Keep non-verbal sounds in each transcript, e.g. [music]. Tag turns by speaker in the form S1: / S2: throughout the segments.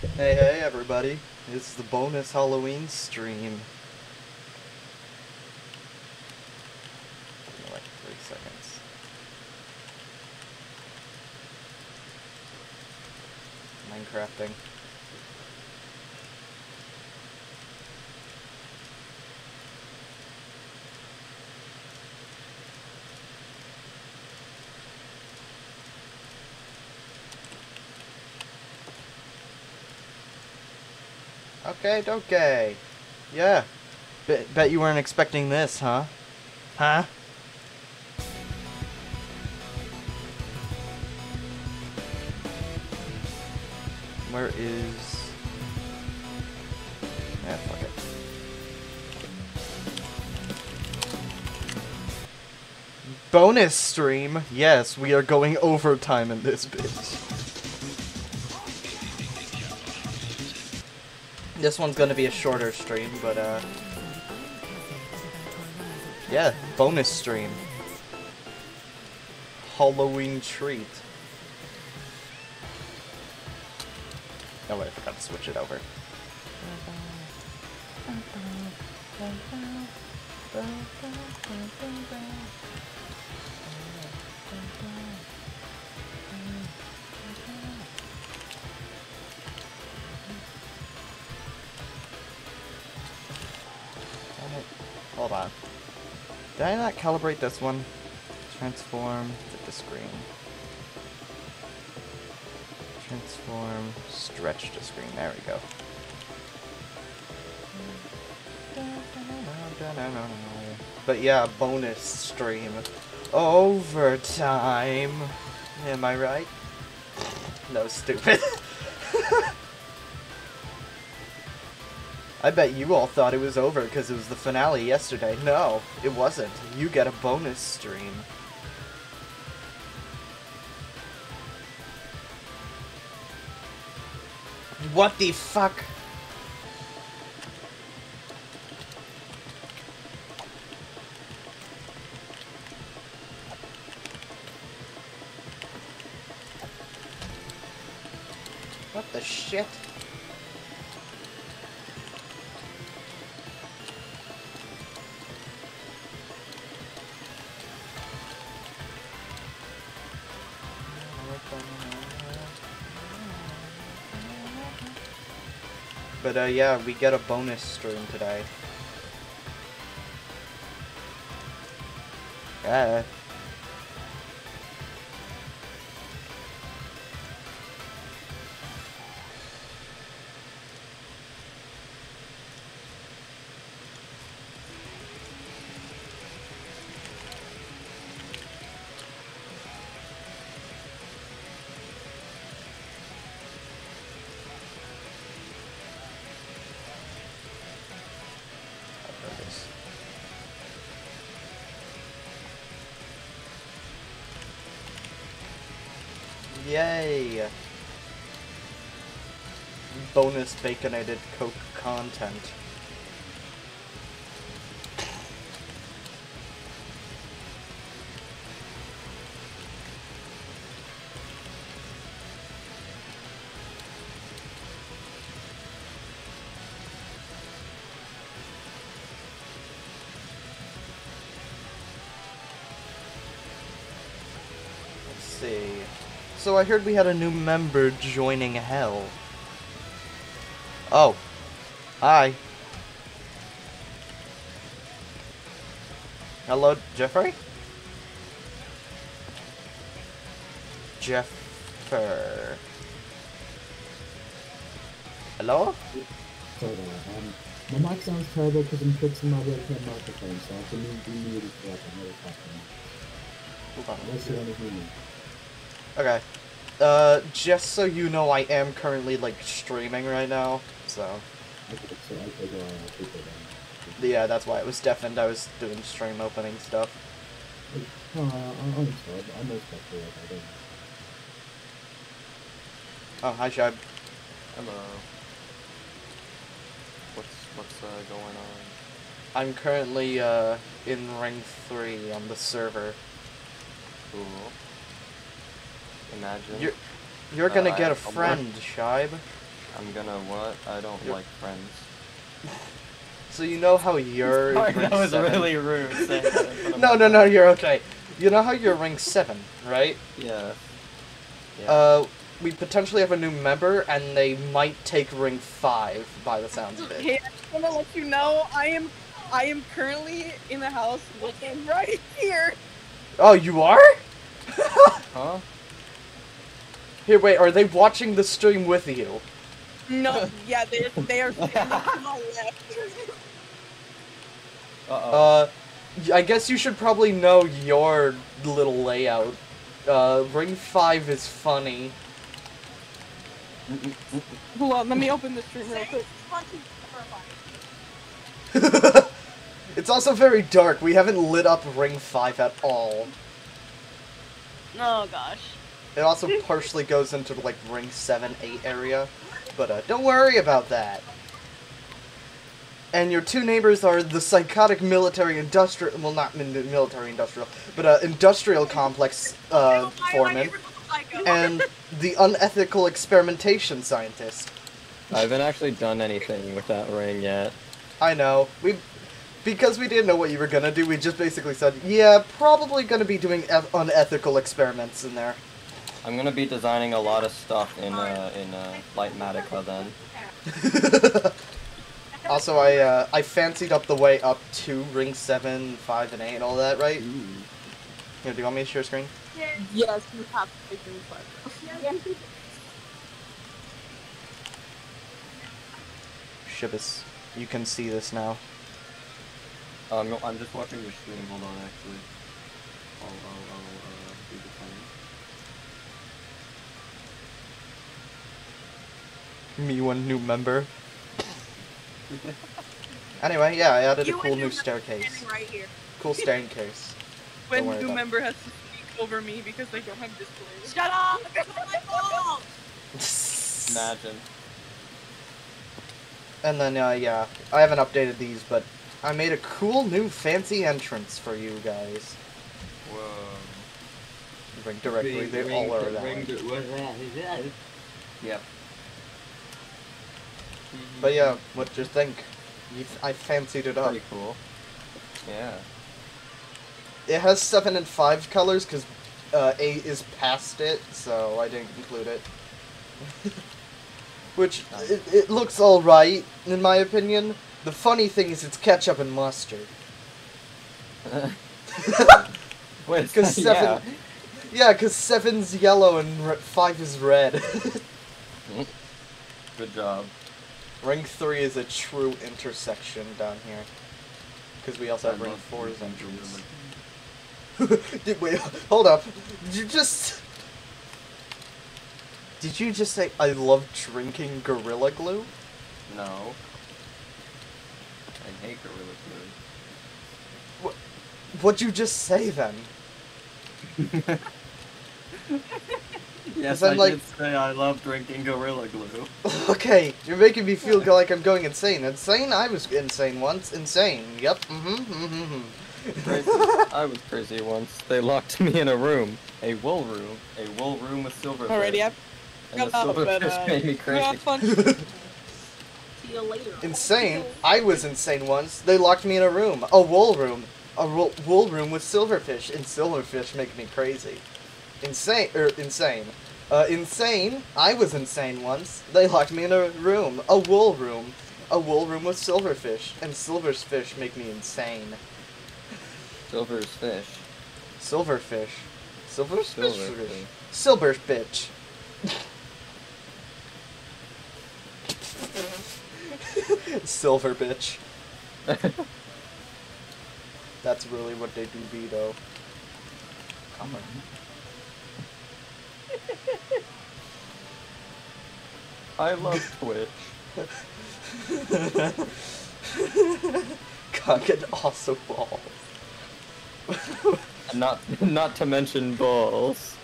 S1: Hey, hey, everybody. This is the bonus Halloween stream. Like three seconds. Minecrafting. Okay, okay. Yeah. Bet, bet you weren't expecting this, huh? Huh? Where is... Yeah, fuck it. Bonus stream! Yes, we are going overtime in this bitch. This one's gonna be a shorter stream, but uh... Yeah, bonus stream. Halloween treat. Oh wait, I forgot to switch it over. Did I not calibrate this one? Transform to the screen. Transform, stretch to screen. There we go. But yeah, bonus stream. Overtime. Am I right? No, stupid. [laughs] I bet you all thought it was over because it was the finale yesterday. No, it wasn't. You get a bonus stream. What the fuck? What the shit? But uh, yeah, we get a bonus stream today. Yeah. Bonus baconated Coke content. So I heard we had a new member joining Hell. Oh. Hi. Hello, Jeffrey? Jeffer. Hello?
S2: Um, my mic sounds terrible because I'm fixing my webcam microphone, so I move the muted for like another couple of
S1: Hold on.
S2: Unless you want to hear me.
S1: Okay. Uh, just so you know, I am currently, like, streaming right now, so...
S2: Okay, so I take I'll take it down.
S1: Yeah, that's why it was deafened. I was doing stream opening stuff. Oh, hi, Shib.
S3: Hello. What's what's uh, going on?
S1: I'm currently, uh, in rank 3 on the server.
S3: Cool. Imagine.
S1: You're, you're gonna
S3: Uh,
S1: get a
S3: I'm work-
S1: friend, Shibe.
S3: I'm gonna what? I don't
S1: You're-
S3: like friends. [laughs]
S1: So you know how you're
S3: Sorry, that was
S1: seven-
S3: really rude. saying that in front of [laughs]
S1: No, no, no, you're okay. You know how you're ring seven, right?
S3: Yeah. Yeah.
S1: Uh, we potentially have a new member, and they might take ring five by the sounds of it.
S4: Hey, I just want to let you know I am I am currently in the house looking right here.
S1: Oh, you are? [laughs]
S3: huh?
S1: Here, wait, are they watching the stream with you?
S4: No, [laughs] yeah, they they are standing to my left.
S3: Uh oh.
S1: Uh, I guess you should probably know your little layout. Uh, ring five is funny.
S4: Hold on, let me open the stream real quick. [laughs]
S1: it's also very dark. We haven't lit up ring five at all.
S5: Oh gosh.
S1: It also partially goes into like ring seven, eight area, but uh, don't worry about that. And your two neighbors are the psychotic military industrial, well not min- military industrial, but uh, industrial complex uh, foreman, [laughs] and the unethical experimentation scientist.
S3: I haven't actually done anything with that ring yet.
S1: I know we, because we didn't know what you were gonna do. We just basically said, yeah, probably gonna be doing eth- unethical experiments in there.
S3: I'm gonna be designing a lot of stuff in uh in uh Litematica then. [laughs]
S1: also, I uh, I fancied up the way up to ring seven, five, and eight, and all that, right? Here, do you want me to share screen?
S4: Yes, you have to take the five.
S1: Shibis, you can see this now.
S3: Um, no, I'm just watching your stream. Hold on, actually. I'll, I'll, I'll uh, do the thing.
S1: Me, one new member. Anyway, yeah, I added a cool new staircase.
S4: Right here.
S1: Cool staircase.
S4: When new
S1: about
S4: member has to speak over me because they don't have displays.
S5: Shut up! It's my fault! [laughs]
S3: Imagine.
S1: And then, uh, yeah, I haven't updated these, but I made a cool new fancy entrance for you guys.
S3: Whoa.
S1: Ring directly, they all are that way.
S3: Yep.
S1: But yeah, what do you think? You I fancied it up.
S3: Pretty cool. Yeah.
S1: It has 7 and 5 colors, because uh, 8 is past it, so I didn't include it. [laughs] Which, it, it looks alright, in my opinion. The funny thing is it's ketchup and mustard.
S3: Wait,
S1: Because
S3: yeah.
S1: 7... Yeah, because seven's yellow and 5 is red. [laughs]
S3: Good job.
S1: Ring 3 is a true intersection down here. Because we also have
S3: I
S1: Ring
S3: love
S1: 4's
S3: drinking
S1: entrance. Did, wait, hold up. Did you just... Did you just say, I love drinking Gorilla Glue?
S3: No. I hate Gorilla Glue.
S1: What, What'd you just say then? [laughs] [laughs]
S3: Yes,
S1: I'm
S3: I
S1: like-
S3: did say I love drinking Gorilla Glue. [laughs]
S1: okay, you're making me feel like I'm going insane. Insane? I was insane once. Insane. Yep. Mm-hmm. Mm-hmm.
S3: Crazy. I was crazy once. They locked me in a room. A wool room. A wool room with silver
S4: Alrighty, I've
S3: And the
S4: got out, but
S3: silverfish
S4: uh,
S3: made me crazy.
S4: had fun. [laughs]
S5: See you later.
S1: insane? I was insane once. They locked me in a room. A wool room. A wool room with silverfish. And silverfish make me crazy. Insane. Er, insane. Uh, insane? I was insane once. They locked me in a room. A wool room. A wool room with silverfish. And silverfish make me insane.
S3: Silver's fish.
S1: Silverfish. Silverfish?
S3: Silverfish.
S1: Silver bitch. [laughs] Silver bitch. [laughs] That's really what they do be though. Come on.
S3: I love Twitch. [laughs]
S1: Cock and also
S3: balls. [laughs] Not not to mention balls.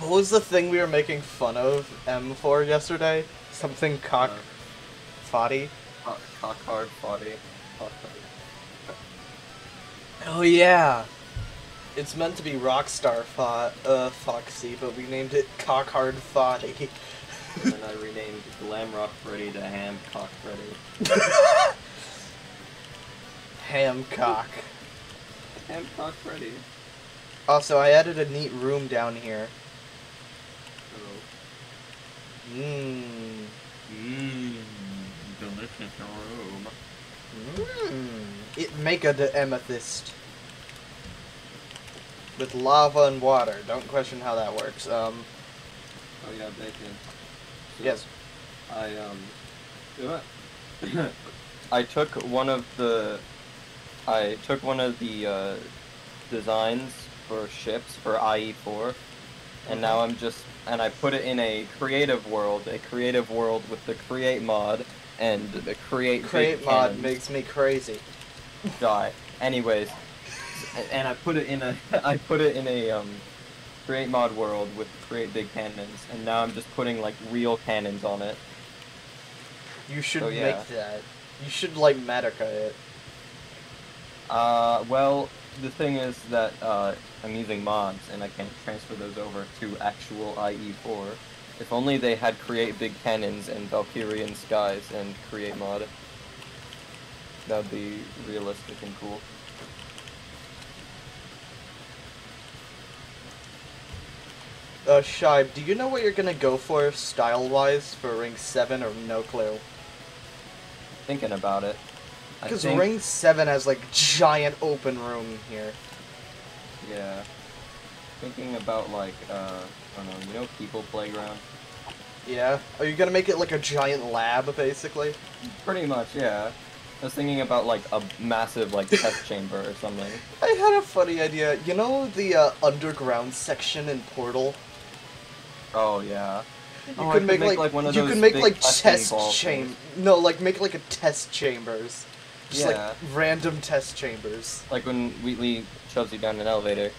S1: What was the thing we were making fun of M for yesterday? Something cock
S3: Uh,
S1: foddy?
S3: Cock, cock hard body. Cock hard.
S1: Oh yeah. It's meant to be Rockstar Fo- uh, Foxy, but we named it Cockhard Foddy.
S3: and then I renamed Glamrock Freddy to Hamcock Freddy. [laughs]
S1: Hamcock.
S3: Hamcock Freddy.
S1: Also, I added a neat room down here.
S3: Oh.
S1: Mmm.
S3: Mmm. Delicious room.
S1: Mmm. It make a the amethyst. With lava and water. Don't question how that works. Um,
S3: Oh yeah, bacon. So,
S1: yes.
S3: I um. [coughs] I took one of the. I took one of the uh, designs for ships for IE4, and now I'm just and I put it in a creative world, a creative world with the create mod and the create
S1: Create mod makes me crazy.
S3: die. Anyways, and I put it in a [laughs] I put it in a um create mod world with create big cannons, and now I'm just putting like real cannons on it.
S1: You should
S3: Oh, yeah.
S1: make that. You should like Medica it.
S3: Uh, well, the thing is that uh, I'm using mods, and I can't transfer those over to actual IE4. If only they had create big cannons and Valkyrien Skies and create mod. That'd be realistic and cool.
S1: Uh, Shibe, do you know what you're gonna go for style-wise for Ring 7 or no clue?
S3: Thinking about it.
S1: Because
S3: think-
S1: Ring 7 has like giant open room here.
S3: Yeah. Thinking about like uh I don't know, you know people playground?
S1: Yeah? Are you gonna make it like a giant lab, basically?
S3: Pretty much, yeah. I was thinking about like a massive like test [laughs] chamber or something.
S1: I had a funny idea. You know the uh, underground section in Portal?
S3: Oh yeah.
S1: You
S3: Oh,
S1: could
S3: could
S1: make,
S3: make,
S1: like,
S3: like, one of
S1: you
S3: those
S1: could make like test
S3: ball
S1: cham.
S3: things.
S1: No, like make like a test chambers. Just
S3: Yeah.
S1: like random test chambers.
S3: Like when Wheatley shoves you down an elevator.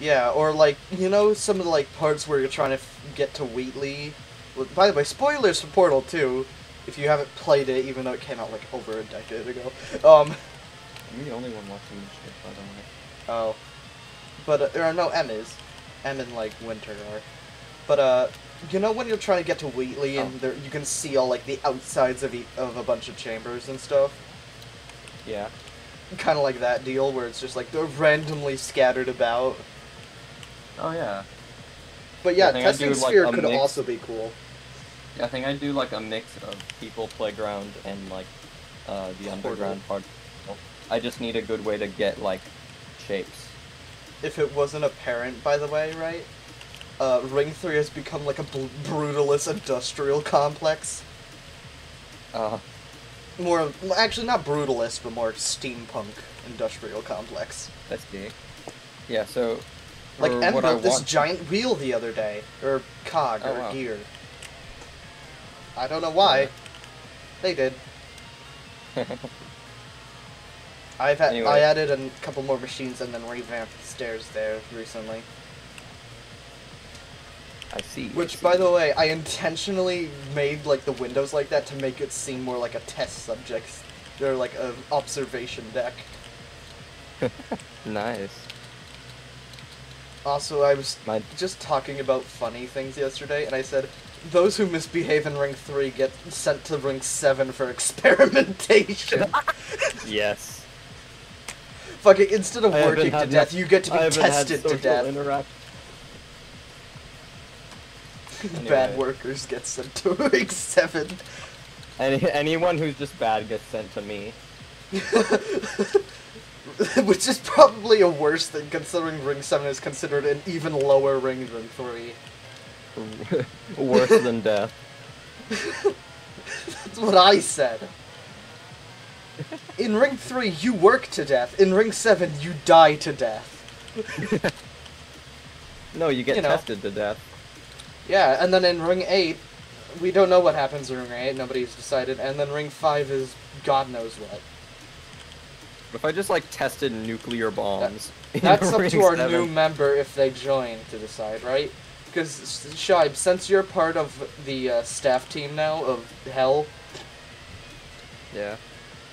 S1: Yeah, or like you know some of the like parts where you're trying to f- get to Wheatley. Well, by the way, spoilers for Portal 2. If you haven't played it, even though it came out like over a decade ago. Um.
S3: I'm the only one watching this shit, by the way.
S1: Oh. But uh, there are no M is. M and like Winter are. But uh, you know when you're trying to get to Wheatley and
S3: Oh.
S1: there you can see all like the outsides of e- of a bunch of chambers and stuff.
S3: Yeah.
S1: Kind of like that deal where it's just like they're randomly scattered about.
S3: Oh yeah.
S1: But yeah, testing
S3: do,
S1: sphere
S3: a
S1: could
S3: mix.
S1: also be cool.
S3: Yeah, I think I'd do like a mix of people playground and like uh the underground part. I just need a good way to get like shapes.
S1: If it wasn't apparent, by the way, right? Uh, Ring Three has become like a brutalist industrial complex.
S3: Uh
S1: More, actually, not brutalist, but more steampunk industrial complex.
S3: let's see. Yeah, so
S1: Like M built this
S3: want-
S1: giant wheel the other day, or cog,
S3: Oh,
S1: or
S3: wow.
S1: gear. I don't know why.
S3: Yeah.
S1: They did. [laughs] I've had,
S3: Anyway.
S1: I added a couple more machines and then revamped the stairs there recently.
S3: I see. I
S1: Which,
S3: see.
S1: by the way, I intentionally made like the windows like that to make it seem more like a test subject. They're like an observation deck. [laughs]
S3: nice.
S1: Also, I was
S3: My
S1: just talking about funny things yesterday, and I said, those who misbehave in Ring 3 get sent to Ring 7 for [laughs] experimentation. [laughs]
S3: yes.
S1: Fucking, instead of
S3: I
S1: working to death, you get to be
S3: haven't had
S1: tested to
S3: social
S1: death.
S3: Interaction.
S1: Bad workers get sent to [laughs] Ring 7.
S3: Any anyone who's just bad gets sent to me. [laughs]
S1: Which is probably a worse thing, considering Ring 7 is considered an even lower ring than 3. [laughs]
S3: Worse than death.
S1: That's what I said. In Ring 3, you work to death. In Ring 7, you die to death.
S3: No, you get
S1: You know.
S3: tested to death.
S1: Yeah, and then in Ring 8, we don't know what happens in Ring 8, nobody's decided, and then Ring 5 is God knows what.
S3: If I just like tested nuclear bombs? in
S1: That's up [laughs] to our
S3: seven?
S1: new member if they join to decide, right? Because, Shibe, since you're part of the uh, staff team now of Hell,
S3: Yeah.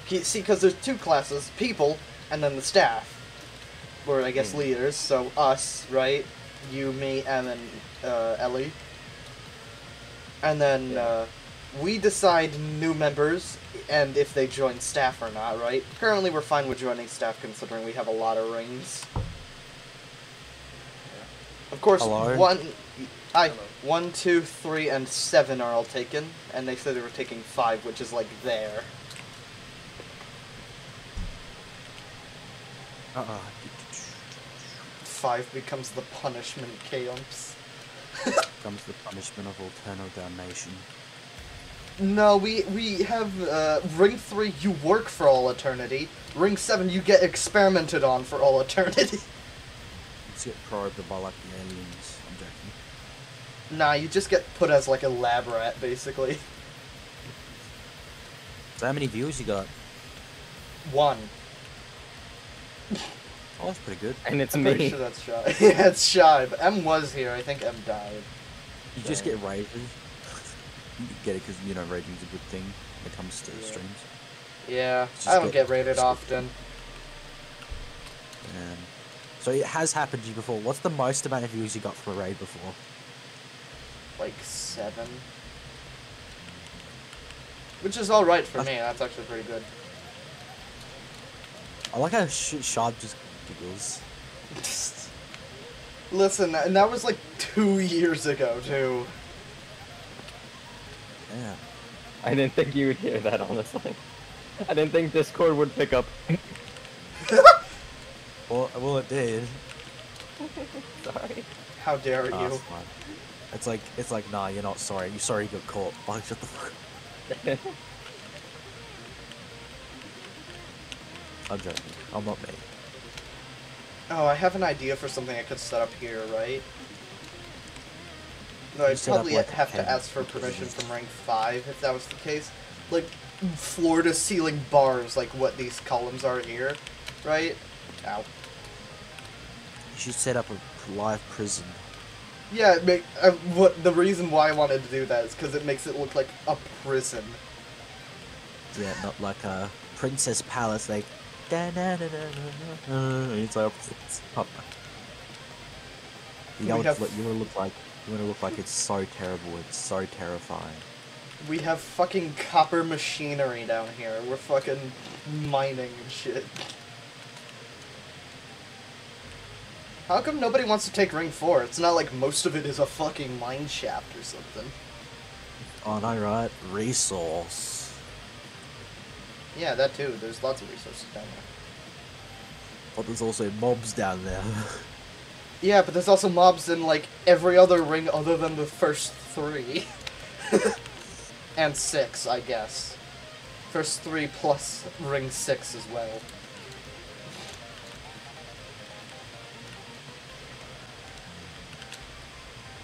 S1: he, see, because there's two classes, people, and then the staff. Or I guess
S3: Hmm.
S1: leaders, so us, right? You, me, and then uh, Ellie. and then
S3: Yeah.
S1: uh, we decide new members and if they join staff or not. Right? Currently, we're fine with joining staff considering we have a lot of rings. Of course,
S6: Hello?
S1: one, I,
S3: Hello.
S1: one, two, three, and seven are all taken, and they said they were taking five, which is like there.
S6: Uh-uh.
S1: Five becomes the punishment chaos. [laughs]
S6: Comes the punishment of eternal Damnation.
S1: No, we we have uh, ring three. You work for all eternity. Ring seven, you get experimented on for all eternity.
S6: Let's get probed by like the aliens, I'm joking.
S1: nah, you just get put as like a lab rat, basically.
S6: So how many views you got?
S1: One.
S6: Oh, that's pretty good.
S3: And it's
S1: I'm pretty
S3: me.
S1: sure that's shy. [laughs] yeah, it's shy. But M was here. I think M died.
S6: You just get rated. you get it because, you know, rating's a good thing when it comes to
S1: Yeah.
S6: streams.
S1: Yeah,
S6: Just
S1: I don't
S6: get-
S1: get rated often.
S6: Um, so it has happened to you before. What's the most amount of views you got for a raid before?
S1: Like seven. Which is alright for me. That's actually pretty good.
S6: I like how Sh- Shard just giggles. [laughs]
S1: Listen, and that was like two years ago too.
S6: Yeah.
S3: I didn't think you would hear that, honestly. I didn't think Discord would pick up. [laughs]
S6: Well, well, it did. [laughs]
S3: Sorry.
S1: How dare
S6: Ah,
S1: you?
S6: it's. It's like, it's like, nah, you're not sorry. You're sorry you got caught. Like, shut the fuck. I'm joking. I'm not me.
S1: Oh, I have an idea for something I could set up here, right? No, I'd probably
S6: like,
S1: have to ask for permission from rank 5 if that was the case. Like, floor to ceiling bars, like what these columns are here, right? Ow.
S6: You should set up a live prison.
S1: Yeah, it make, uh, what the reason why I wanted to do that is because it makes it look like a prison.
S6: Yeah, not like a princess palace, like. Da, da, da, da, da, da. It's like it's not You know,
S1: have-
S6: you want to look like you want to look like it's so terrible. It's so terrifying.
S1: We have fucking copper machinery down here. We're fucking mining and shit. How come nobody wants to take Ring 4? It's not like most of it is a fucking mine shaft or something.
S6: Oh no, right? Resource.
S1: Yeah, that too. There's lots of resources down there.
S6: But there's also mobs down there. [laughs]
S1: Yeah, but there's also mobs in like every other ring other than the first three. [laughs] and six, I guess. First three plus ring six as well.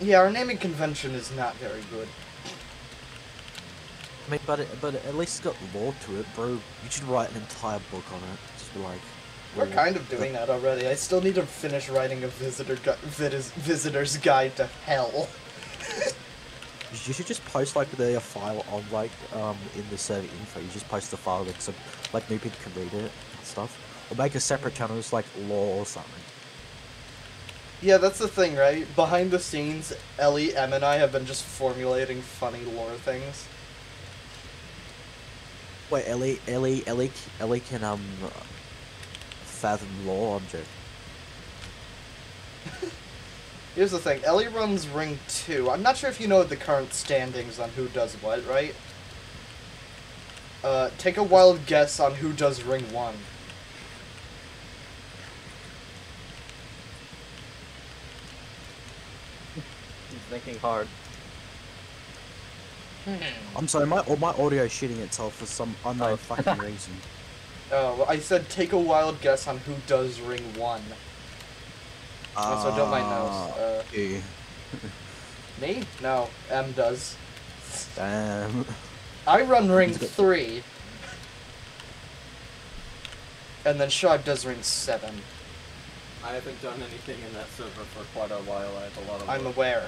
S1: Yeah, our naming convention is not very good.
S6: I mean, but it, but at least it's got lore to it, bro. You should write an entire book on it. Just be like.
S1: We're kind of doing that already. I still need to finish writing a visitor gu- visitor's guide to hell. [laughs]
S6: You should just post like the file on like um in the server info. You just post the file like so like new people can read it and stuff. Or make a separate channel just like lore or something.
S1: Yeah, that's the thing, right? Behind the scenes, Ellie, Em, and I have been just formulating funny lore things.
S6: Wait, Ellie, Ellie, Ellie, Ellie can um fathom law I'm joking. [laughs]
S1: Here's the thing, Ellie runs Ring 2. I'm not sure if you know the current standings on who does what, right? Uh, take a wild guess on who does Ring 1.
S3: He's thinking hard.
S6: I'm sorry, my or my audio is shitting itself for some unknown
S3: Oh.
S6: fucking [laughs] reason.
S1: Oh, well, I said take a wild guess on who does Ring 1. Also, don't mind
S6: Ah,
S1: those. Uh,
S6: okay. [laughs]
S1: me? No, M does.
S6: Damn.
S1: I run Ring 3. And then Shog does Ring 7.
S3: I haven't done anything in that server for quite a while. I have a lot of.
S1: I'm
S3: work.
S1: aware.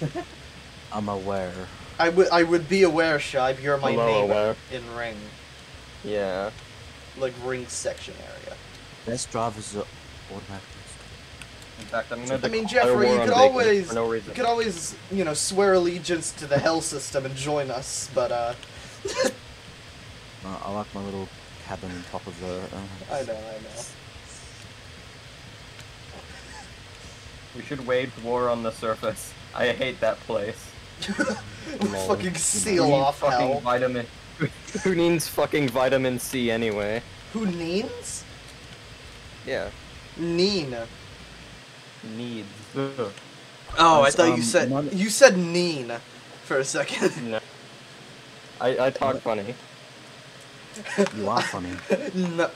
S1: [laughs]
S6: I'm aware.
S1: I would I would be aware, Shibe, you're my
S3: Hello,
S1: neighbor
S3: aware.
S1: in Ring.
S3: Yeah.
S1: Like Ring section area.
S6: Best drivers are automatic.
S3: In fact, I'm gonna.
S1: I mean, Jeffrey, you could always,
S3: For no
S1: you could always, you know, swear allegiance to the Hell system and join us. But uh,
S6: Uh, I like my little cabin on top of the. Uh,
S1: I know, I know.
S3: We should wage war on the surface. I hate that place.
S6: Lol.
S1: fucking
S3: Who
S1: seal
S3: needs
S1: off
S3: fucking
S1: hell.
S3: vitamin. [laughs] Who needs fucking vitamin C anyway?
S1: Who needs?
S3: Yeah.
S1: Neen.
S3: Needs.
S1: Oh, I
S2: Yes,
S1: thought you
S2: um,
S1: said
S2: one-
S1: you said neen for a second.
S3: No. I I talk funny. [laughs]
S6: you are funny.
S1: no.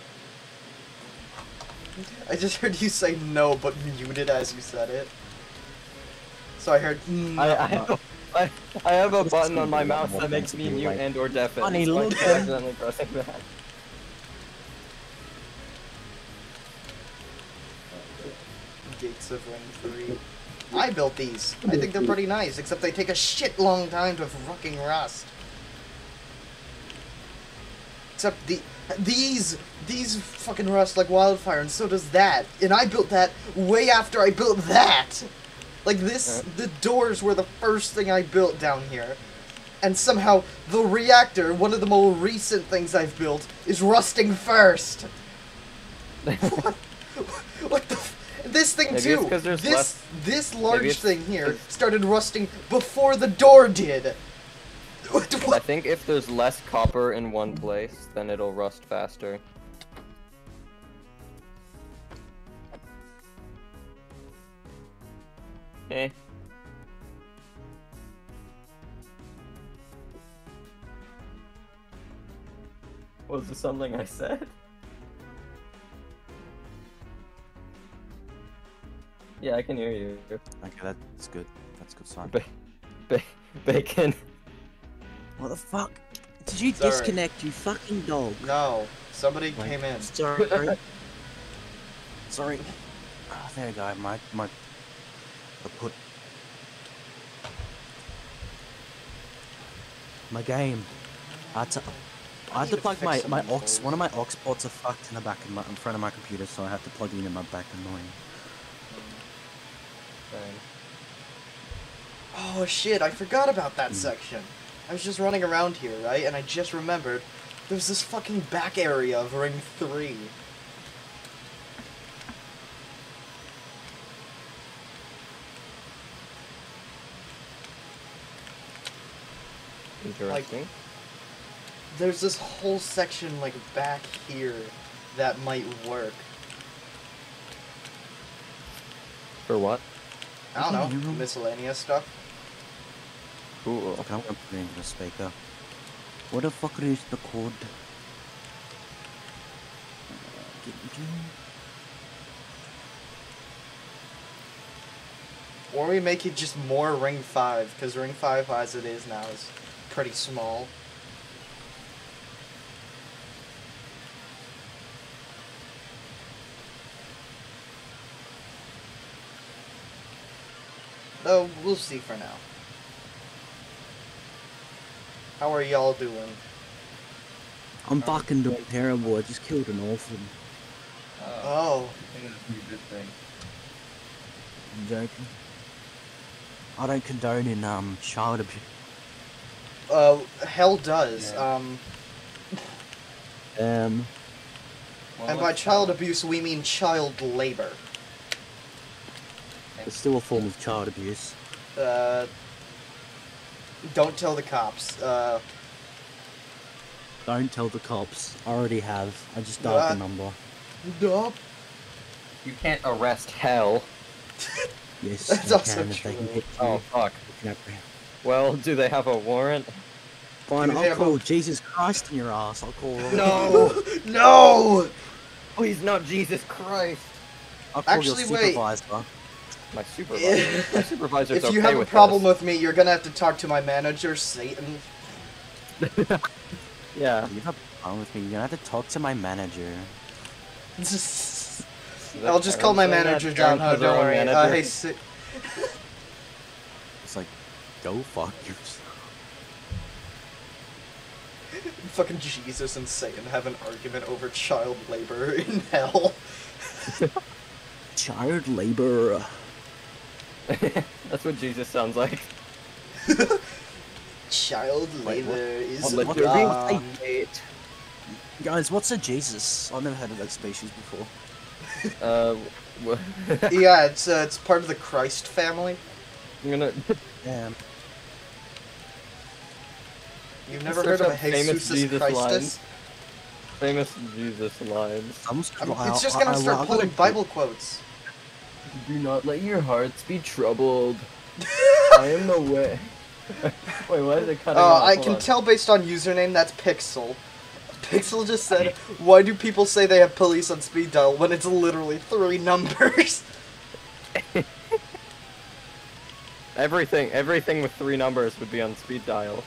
S1: I just heard you say no, but muted as you said it. So I heard no.
S3: I I have, I, I have a button on my
S6: be
S3: mouse that makes me mute
S6: like,
S3: and or deafen.
S6: funny
S3: so I
S6: looking.
S3: keep accidentally pressing that.
S1: Gates of Ring 3. I built these. I think they're pretty nice, except they take a shit long time to fucking rust. Except the these these fucking rust like wildfire, and so does that. And I built that way after I built that. Like this, uh. the doors were the first thing I built down here, and somehow the reactor, one of the more recent things I've built, is rusting first. what? [laughs] What the? F- this thing
S3: Maybe
S1: too. this
S3: less-
S1: this large thing here started rusting before the door did. [laughs] What?
S3: I think if there's less copper in one place, then it'll rust faster. Eh. Was this something I said? Yeah, I can hear you.
S6: Okay, that's good. That's a good sign.
S3: Ba- ba- bacon.
S7: What the fuck? Did you
S1: Sorry.
S7: disconnect, you fucking dog?
S1: No, somebody
S6: Wait.
S1: came in.
S7: Sorry. [laughs]
S6: Sorry. Oh, there you go. My my. Put. My game. I had to. I had to plug my my aux. One of my aux ports are fucked in the back of my in front of my computer, so I have to plug it in my back. Annoying.
S1: Oh shit, I forgot about that
S6: Hmm.
S1: section. I was just running around here, right? And I just remembered there's this fucking back area of Ring 3.
S3: Interesting.
S1: There's this whole section, like, back here that might work.
S3: For what?
S1: I don't know, miscellaneous stuff.
S3: Cool.
S6: Okay, I'm gonna put it the speaker. What the fuck is the code?
S1: Or we make it just more Ring 5, because Ring 5 as it is now is pretty small. Though, we'll see for now. How are y'all doing?
S7: I'm fucking doing terrible. I just killed an orphan.
S1: Oh, I think that's a pretty good thing.
S6: I'm joking. I don't condone in um child abuse.
S1: Uh, hell does.
S3: Yeah.
S1: Um,
S7: Um,
S1: and by child abuse, we mean child labor.
S7: it's still a form of child abuse.
S1: Uh, don't tell the cops. Uh,
S7: Don't tell the cops. I already have. I just dialed
S1: What?
S7: the number.
S1: nope.
S3: You can't arrest hell.
S7: Yes, [laughs]
S1: That's
S7: they
S1: also
S7: can if they can
S1: true.
S7: get you.
S3: Oh fuck.
S7: They can apprehend-
S3: Well, do they have a warrant?
S7: Fine, I'll
S1: have a-
S7: call Jesus Christ in your ass. I'll call.
S3: No.
S1: no!
S3: Please not Jesus Christ.
S6: I'll call
S1: Actually,
S6: your
S1: wait.
S6: supervisor.
S3: My supervisor. My supervisor's
S1: If
S3: okay
S1: you have a
S3: with
S1: problem
S3: this.
S1: with me, you're gonna have to talk to my manager, Satan. [laughs]
S3: Yeah.
S6: You have a problem with me? You're gonna have to talk to my manager. [laughs]
S1: I'll just call my
S3: Karen saying that?
S1: manager
S3: Karen
S1: down. Oh, don't
S3: own
S1: worry. Uh,
S3: manager?
S1: hey, Sa-
S6: It's [laughs] like, go fuck yourself. [laughs]
S1: fucking Jesus and Satan have an argument over child labor [laughs] in hell. [laughs]
S7: Child labor.
S3: That's what Jesus sounds like.
S1: Child
S6: Wait,
S1: labor
S6: what?
S1: is
S6: What- what-
S1: wrong.
S6: Guys, what's a Jesus? I've never heard of that species before.
S3: Uh, wh-
S1: yeah, it's uh, it's part of the Christ family.
S3: I'm gonna.
S6: Damn.
S1: You've never heard of
S3: up
S1: a
S3: famous
S1: Jesus
S3: Jesus
S1: Christus?
S3: lines. Famous Jesus lines.
S6: I'm,
S1: I'm- it's just gonna start pulling Bible quotes.
S3: Do not let your hearts be troubled. [laughs] I am the way. [laughs] Wait, why is it cutting
S1: Oh,
S3: off?
S1: I
S3: Hold
S1: can
S3: on.
S1: tell based on username that's Pixel. [laughs] Pixel just said, "Why do people say they have police on speed dial when it's literally three numbers?"
S3: Everything, everything with three numbers would be on speed dial.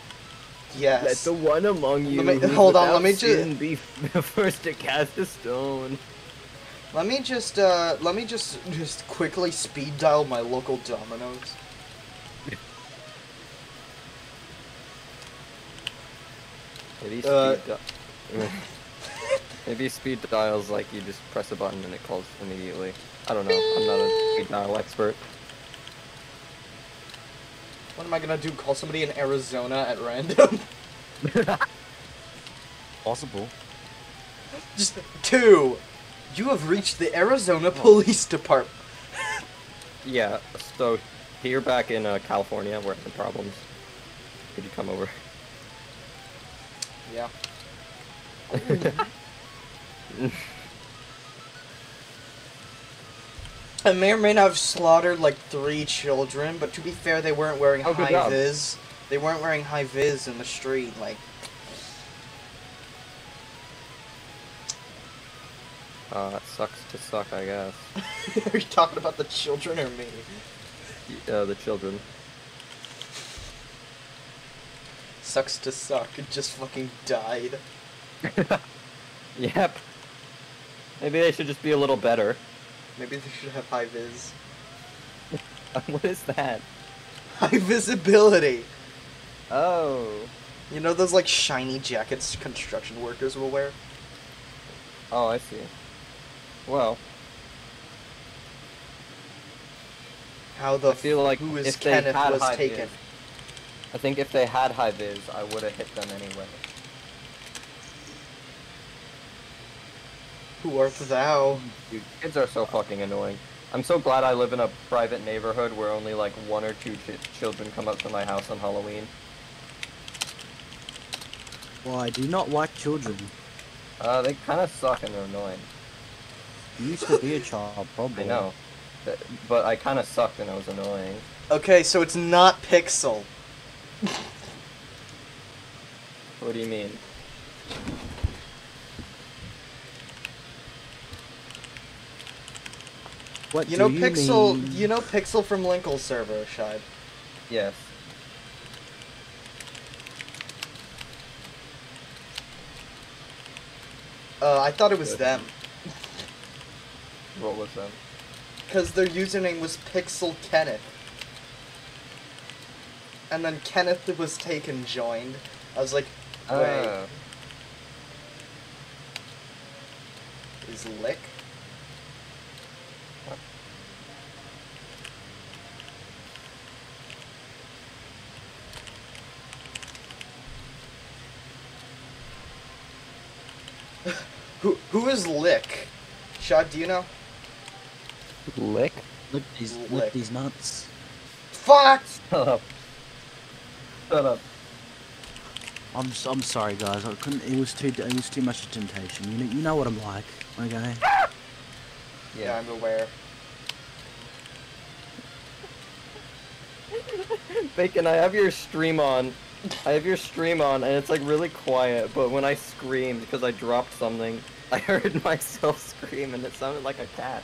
S3: Let
S1: Yes.
S3: the one among you
S1: Let me- hold on, let me
S3: just be [laughs] the first to cast a stone.
S1: Let me just uh, let me just just quickly speed dial my local Domino's.
S3: Maybe
S1: Uh,
S3: speed di- Maybe speed dials like you just press a button and it calls immediately. I don't know. I'm not a speed dial expert.
S1: What am I gonna do? Call somebody in Arizona at random? [laughs]
S6: Possible.
S1: just two. You have reached the Arizona Police Department.
S3: Yeah. So here back in uh, California, we're having problems. Could you come over?
S1: Yeah. [laughs] [laughs] I may or may not have slaughtered like three children, but to be fair, they weren't wearing
S3: Oh,
S1: high
S3: job.
S1: vis. They weren't wearing high vis in the street. Like,
S3: Uh, it sucks to suck, I guess. [laughs]
S1: are you talking about the children or me?
S3: Y- Uh, the children.
S1: Sucks to suck. It just fucking died. [laughs]
S3: Yep. Maybe they should just be a little better.
S1: Maybe they should have high vis. [laughs]
S3: what is that?
S1: High visibility.
S3: Oh.
S1: You know those like shiny jackets construction workers will wear?
S3: Oh, I see. Well,
S1: How the
S3: I feel like
S1: who is
S3: if they
S1: Kenneth
S3: had
S1: was
S3: high
S1: taken?
S3: vis, I think if they had high vis, I would have hit them anyway.
S1: Who art thou?
S3: Dude, kids are so fucking annoying. I'm so glad I live in a private neighborhood where only like one or two ch- children come up to my house on Halloween.
S7: Why do you not like children?
S3: Uh, they kind of suck and they're annoying.
S6: You used to be a child, probably.
S3: I know. Th- But I kind of sucked and I was annoying.
S1: Okay, so it's not Pixel.
S3: What do you mean?
S7: What
S1: You
S7: do
S1: know
S7: you
S1: Pixel.
S7: mean?
S1: You know Pixel from Linkle server, Shide.
S3: Yes.
S1: Uh, I thought it was
S3: Good.
S1: them,
S3: What was that?
S1: cause their username was Pixel Kenneth, and then Kenneth was taken joined. I was like, wait,
S3: Ah,
S1: is Lick? Who who is Lick? Shad, do you know?
S3: lick?
S6: Look these,
S1: Lick.
S6: look these nuts.
S1: Fuck!
S3: Shut up. Shut up.
S7: I'm s- I'm sorry, guys. I couldn't. It was too. It was too much temptation. You know. You know what I'm like. Okay.
S1: Yeah,
S3: Yeah.
S1: I'm aware.
S3: Bacon, I have your stream on. I have your stream on, and it's like really quiet. But when I screamed because I dropped something, [laughs] I heard myself scream, and it sounded like a cat.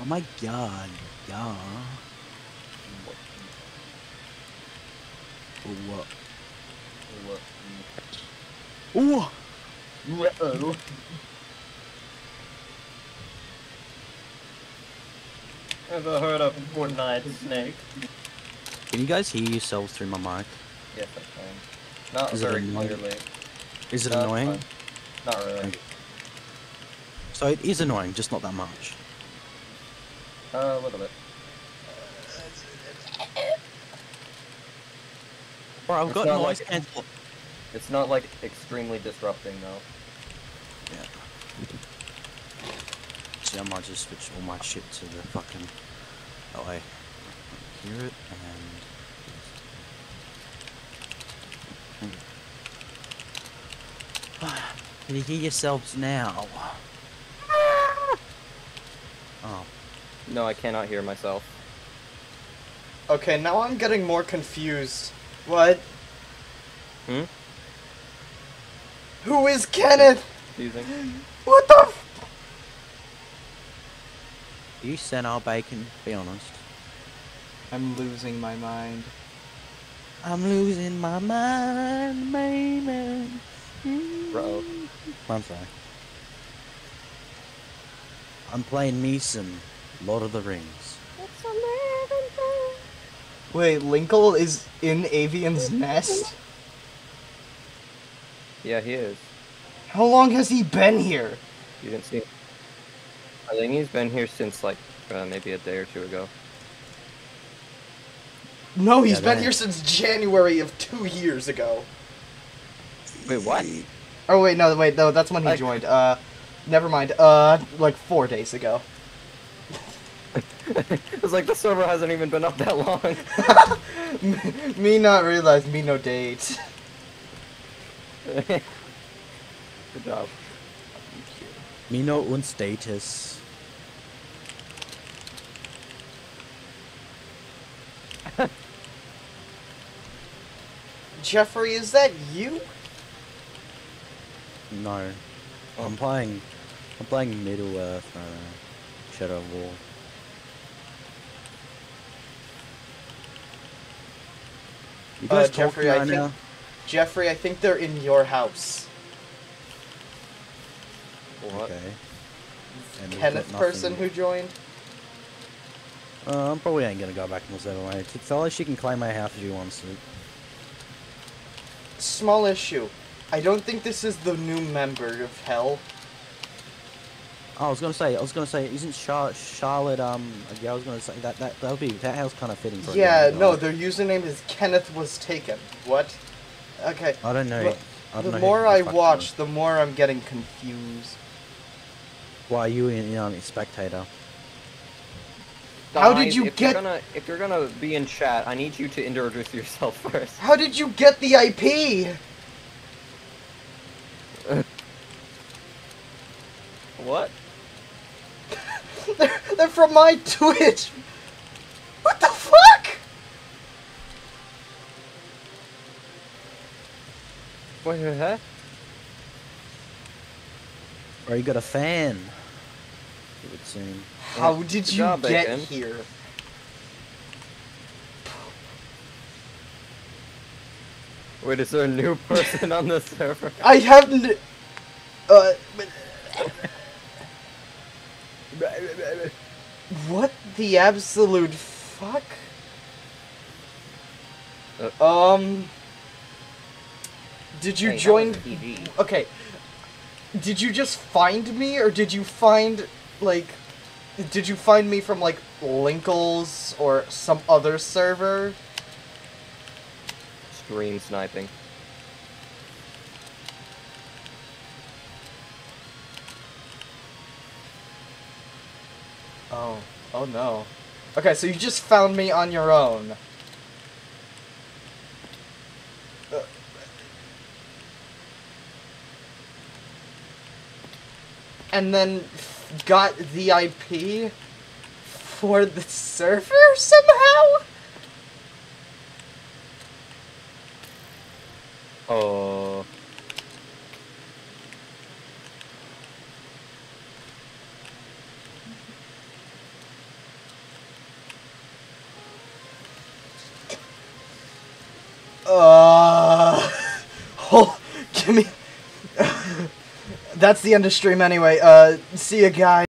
S7: Oh my god. Yeah. What? Ooh.
S3: Uh-oh. Ever heard of Fortnite Snake?
S7: Can you guys hear yourselves through my mic?
S3: Yes, I can. Not
S7: Is it
S3: very
S7: annoying?
S3: clearly.
S7: Is it
S3: No,
S7: annoying?
S3: Not really.
S6: So it is annoying, just not that much.
S3: Uh, a little bit.
S6: Bro, I've
S3: It's
S6: got noise
S3: like-
S6: cancel.
S3: It's not like extremely disrupting though. Yeah.
S6: See, I might just switch all my shit to the fucking. Oh. I hear it and. Can you hear yourselves now? Oh,
S3: No, I cannot hear myself.
S1: Okay, now I'm getting more confused. What?
S3: Hmm?
S1: Who is Kenneth?
S3: Using.
S1: What the? F-
S6: you sent our bacon. Be honest.
S1: I'm losing my mind.
S6: I'm losing my mind, baby.
S3: Bro.
S6: I'm sorry. I'm playing me some Lord of the Rings.
S1: Wait, Linkle is in Avian's nest?
S3: Yeah, he is.
S1: How long has he been here?
S3: You didn't see. I think he's been here since like uh, maybe a day or two ago.
S1: No, he's
S6: Yeah,
S1: been
S6: that-
S1: here since January of two years ago.
S3: Wait, what?
S1: Oh wait, no, wait, no, that's when he
S3: I-
S1: joined. Uh, never mind. Uh, like four days ago. [laughs]
S3: it's like the server hasn't even been up that long. [laughs]
S1: me not realize me no date. [laughs]
S3: Good job.
S6: Me no un
S1: Jeffrey, is that you?
S6: No. I'm playing. I'm playing Middle Earth right now. Shadow of War. You
S1: Uh,
S6: guys talking
S1: Jeffrey, I
S6: right
S1: think-
S6: now?
S1: Jeffrey, I think they're in your house.
S3: What?
S6: Okay. And
S1: Kenneth person who joined.
S6: Uh, I'm probably ain't gonna go back in the server way. Tell her she can claim my house if she wants to.
S1: Small issue. I don't think this is the new member of Hell.
S6: Oh, I was gonna say, I was gonna say, isn't Char- Charlotte? Um, yeah, I was gonna say that that that would be that house kind of fitting for.
S1: Yeah, no, their username is Kenneth was taken. What? Okay.
S6: I don't know. I don't
S1: The
S6: know
S1: more I watch, the more I'm getting confused.
S6: Why are you in, in um, spectator?
S1: How did you
S3: if
S1: get-
S3: You're gonna, if you're gonna be in chat, I need you to introduce yourself [laughs] first.
S1: How did you get the IP?
S3: What? [laughs]
S1: they're, they're from my Twitch. What the fuck?
S3: What the heck?
S6: Or you got a fan? It would seem.
S1: How
S3: Good
S1: did you
S3: job,
S1: get
S3: Bacon.
S1: here?
S3: Wait, is there a new person on the [laughs] server?
S1: I haven't. Uh. What the absolute fuck? Um. Did you
S3: Hey,
S1: join? Okay. Did you just find me, or did you find like? Did you find me from like Linkles or some other server?
S3: Screen sniping.
S1: Oh. Oh no. Okay, so you just found me on your own. Uh, And then got the IP for the server somehow?
S3: Oh.
S1: Uh, hold, give me. That's the end of stream anyway. Uh, see you guys.